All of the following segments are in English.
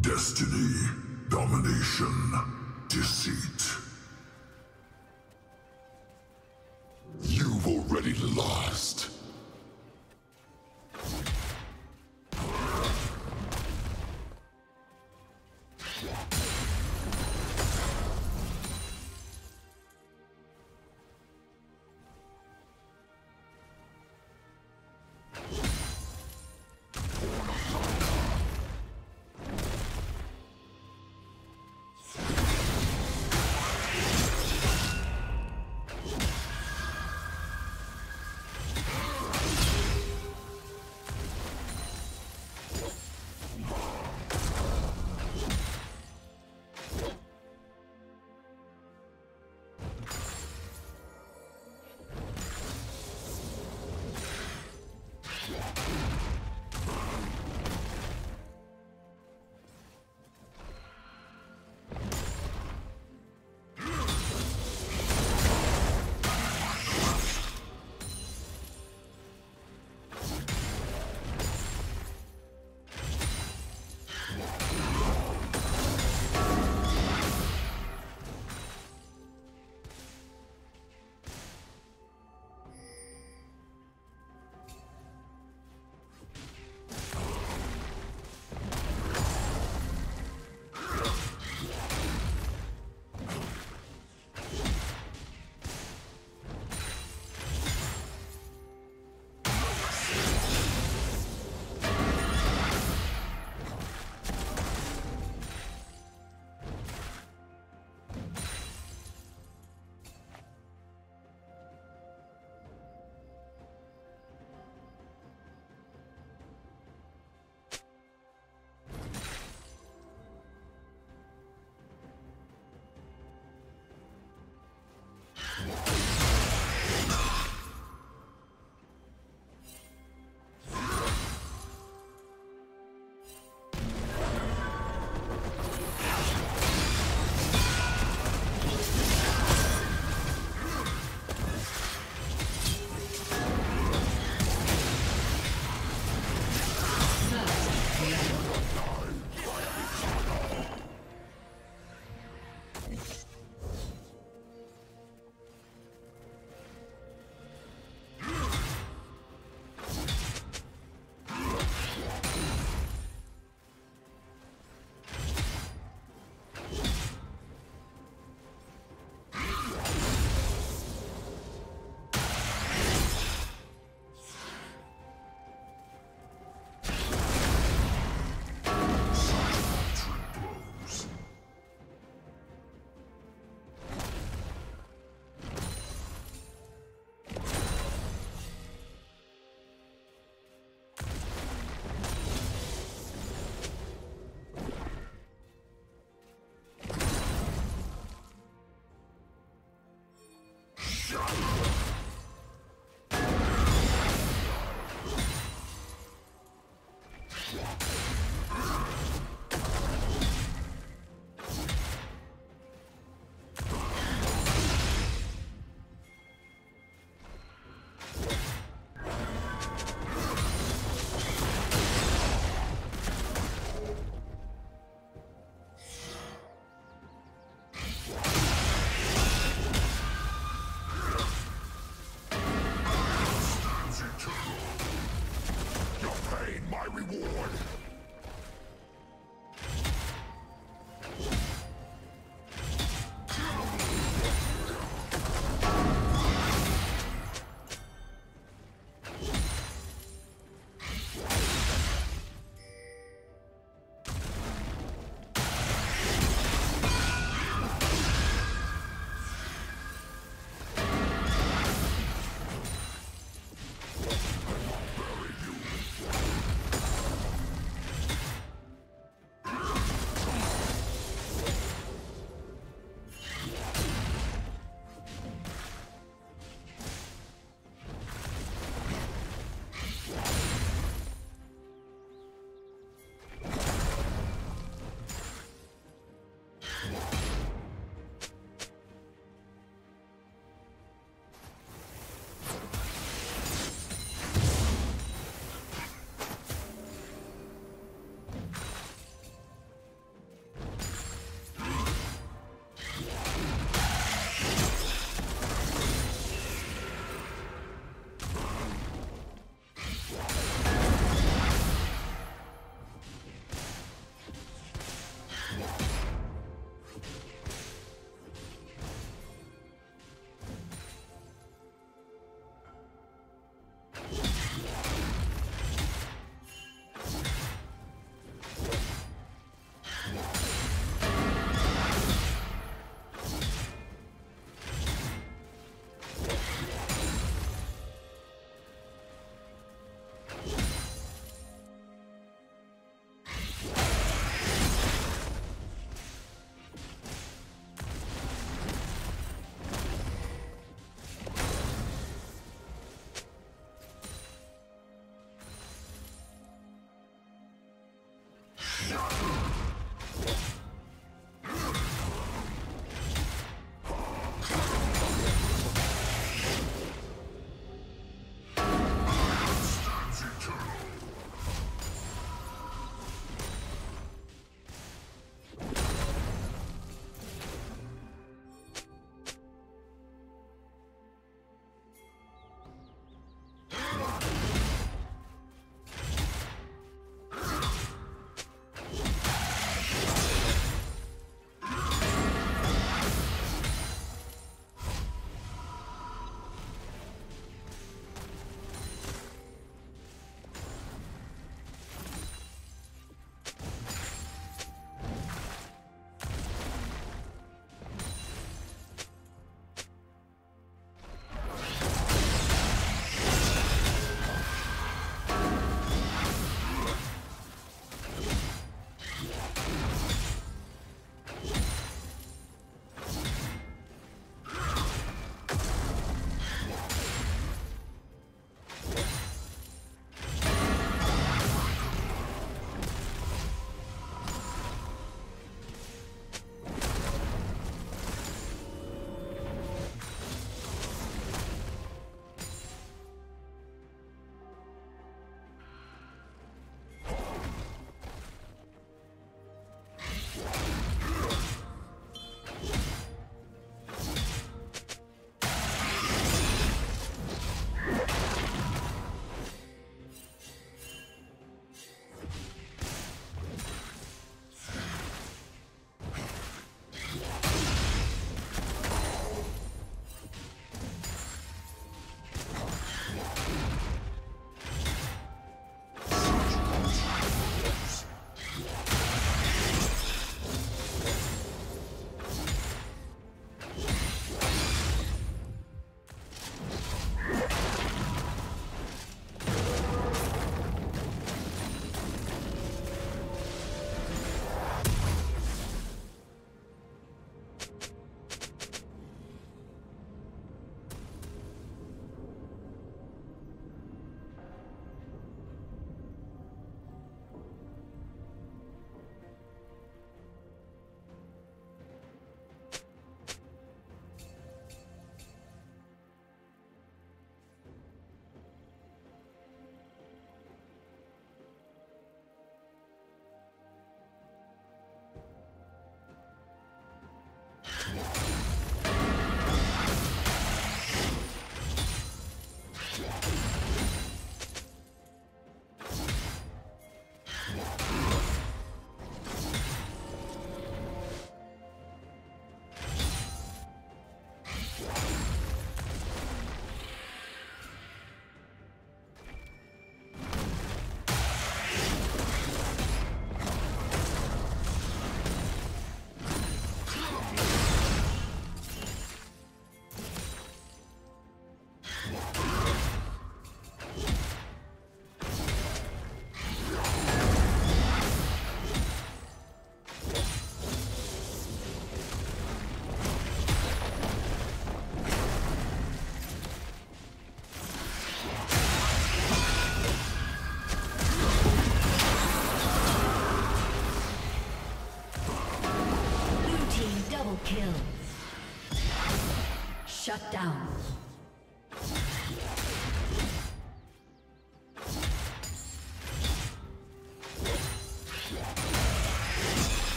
Destiny, domination, deceit. You've already lost. Yeah.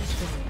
destroyed.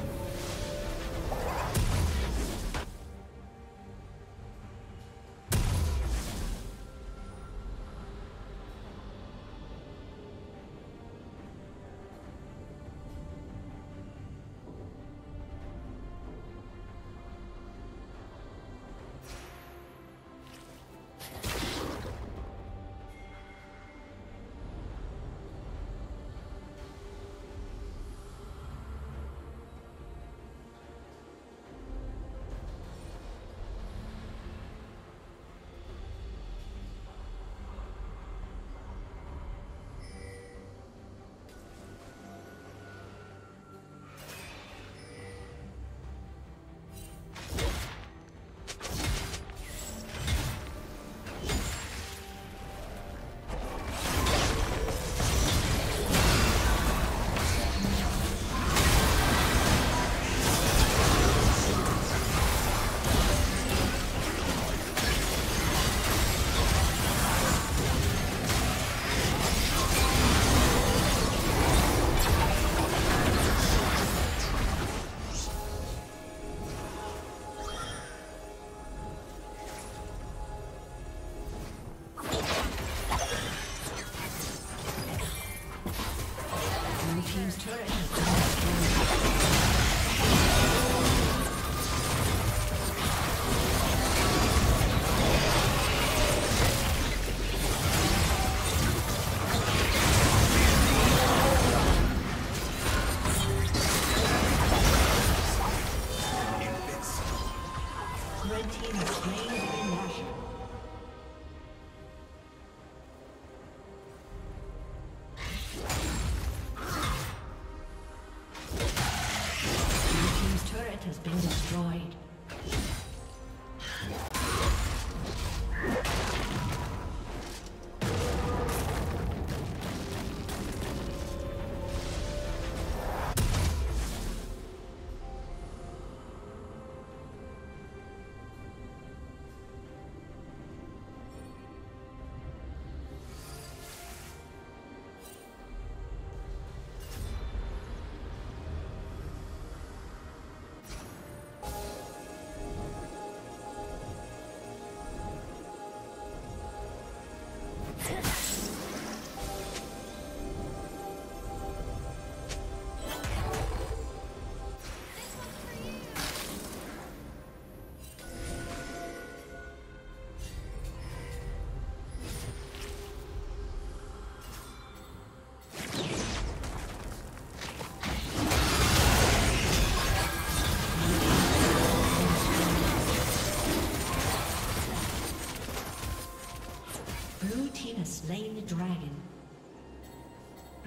has been destroyed.